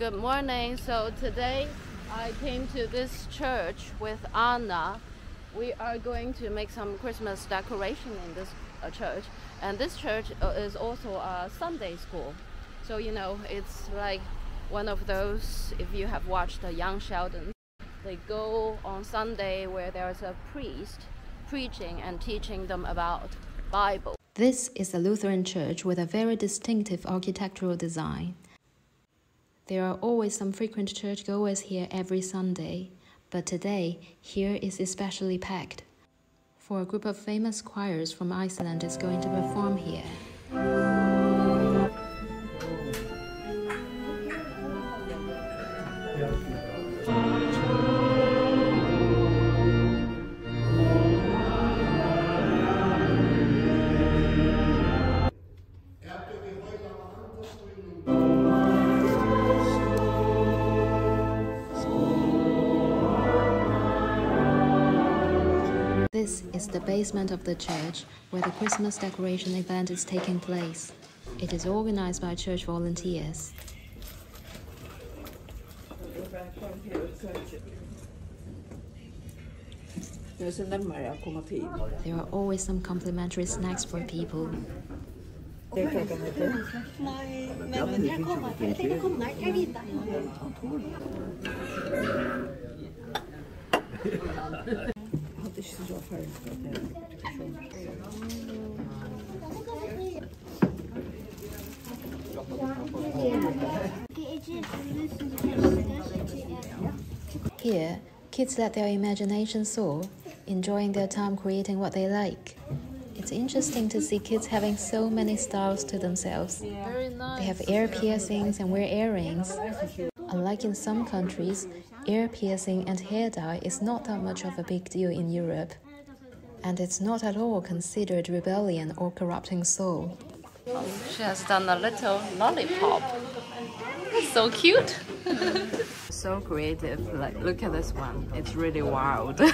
Good morning. So today I came to this church with Anna. We are going to make some Christmas decoration in this uh, church, and this church uh, is also a Sunday school. So you know, it's like one of those. If you have watched the Young Sheldon, they go on Sunday where there's a priest preaching and teaching them about Bible. This is a Lutheran church with a very distinctive architectural design. There are always some frequent churchgoers here every Sunday, but today here is especially packed. For a group of famous choirs from Iceland is going to perform here. This is the basement of the church where the Christmas decoration event is taking place. It is organized by church volunteers. There are always some complimentary snacks for people. Here, kids let their imagination soar, enjoying their time creating what they like. It's interesting to see kids having so many styles to themselves. They have ear piercings and wear earrings. Unlike in some countries, ear piercing and hair dye is not that much of a big deal in Europe. And it's not at all considered rebellion or corrupting soul. She has done a little lollipop. So cute. so creative. Like, look at this one. It's really wild.